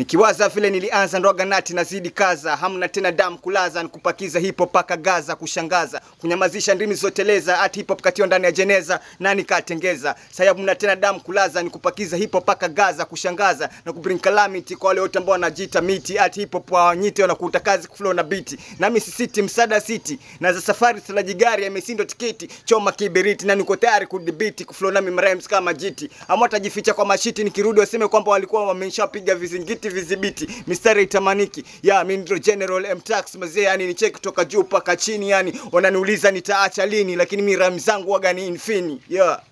Nikiwaza vile nilianza ndoga nati nazidi kaza, hamna tena damu kulaza, nikupakiza hip hop paka Gaza, kushangaza, kunyamazisha ndimi zoteleza, ati hip hop katio ndani ya jeneza, nani katengeza, sayabu mna tena damu kulaza, nikupakiza hip hop paka Gaza, kushangaza na kubring calamity kwa wale wote ambao wanajiita miti, ati hip hop wanyite wanakuta kazi kuflow na beat, nami city msada city, na za safari salaji gari yamesindo tiketi, choma kiberiti, na niko tayari kudhibiti kuflow nami rhymes kama jiti, ama watajificha kwa mashiti, nikirudi waseme kwamba walikuwa wameshapiga vizingiti vizibiti mistari itamaniki. Ya mimi ndio general mtax mzee, yani ni nicheki kutoka juu paka chini yani wananiuliza nitaacha lini lakini mi ram zangu waga ni infini yeah